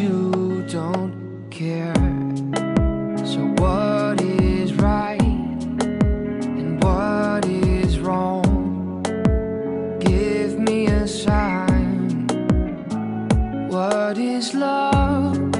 you don't care. So, what is right and what is wrong? Give me a sign. What is love?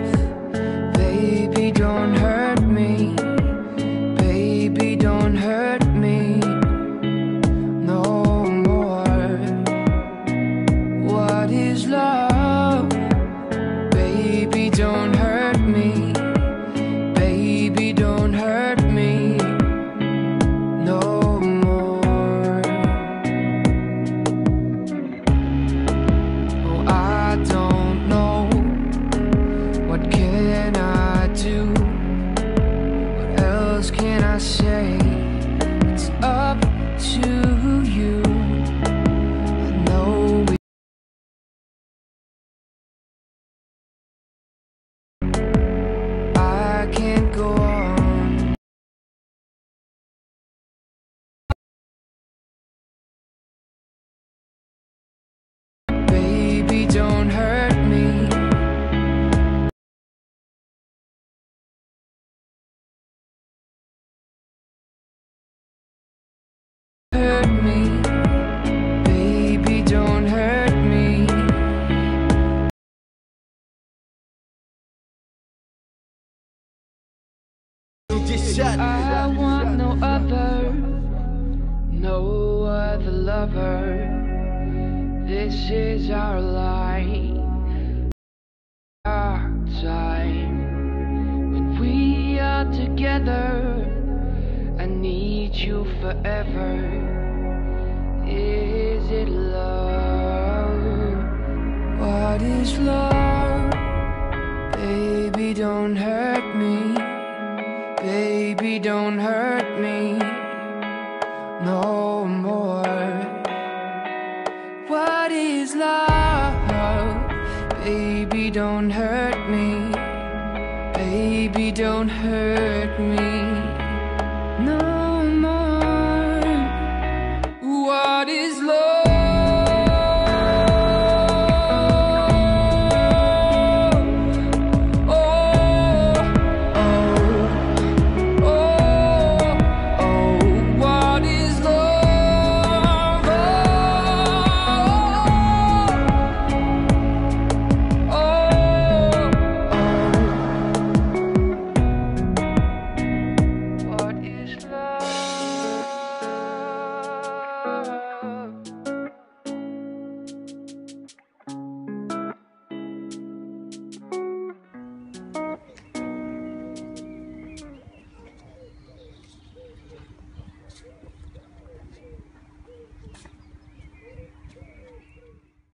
I want no other, no other lover. This is our life, our time. When we are together, I need you forever. Is it love? What is love? Baby, don't hurt me. Baby, don't hurt me no more. What is love? Baby, don't hurt me. Baby, don't hurt me no more. What is love?